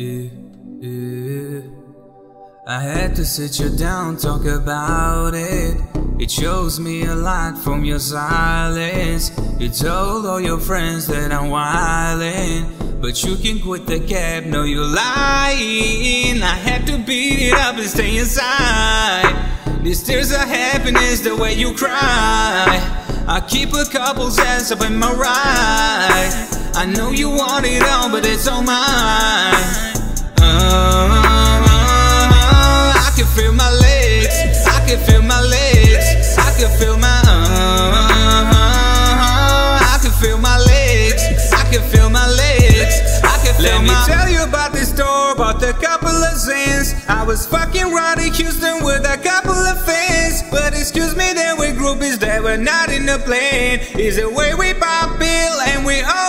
I had to sit you down, talk about it. It shows me a lot from your silence. You told all your friends that I'm wildin', but you can quit the cab, no you're lying. I had to beat it up and stay inside. These tears of happiness, the way you cry. I keep a couple's ass up in my ride. I know you want it all, but it's all mine. Uh, I can feel my legs. I can feel my legs. I can feel my. Uh, I can feel my legs. I can feel my legs. I can feel Let my. Let me tell you about this story about a couple of sins. I was fucking Roddy Houston with a couple of fans, but excuse me, there were groupies that were not in the plan. Is the way we pop bill and we all.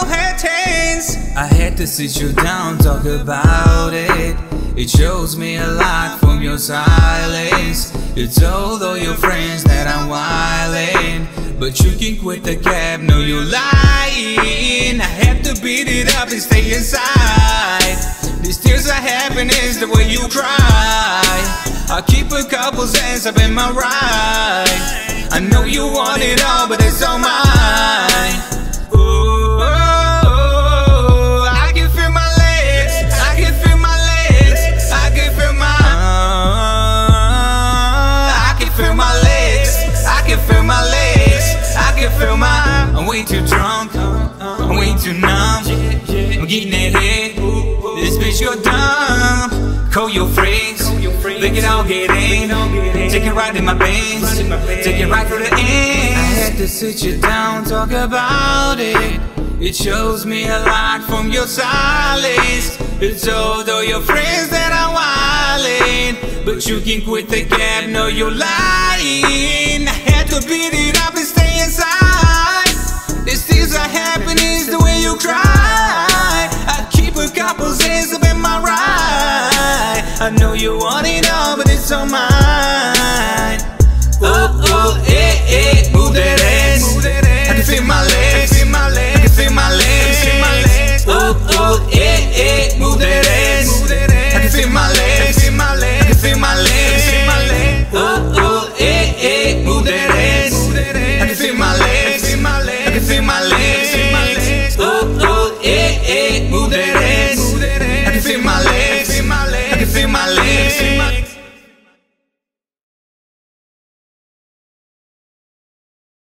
I had to sit you down, talk about it. It shows me a lot from your silence. You told all your friends that I'm wildin', but you can quit the cab, no you're lying. I had to beat it up and stay inside. These tears of happiness, the way you cry. I keep a couple's hands up in my ride. Way too drunk. I'm way too numb. I'm getting that head. This bitch, you're dumb. Call your friends. They can all get in. Take it right in my veins. Take it right through the end. I had to sit you down, talk about it. It shows me a lot from your silence. It's all though your friends that I'm wildin'. But you can quit the cab, no, you're lying. I had to beat in my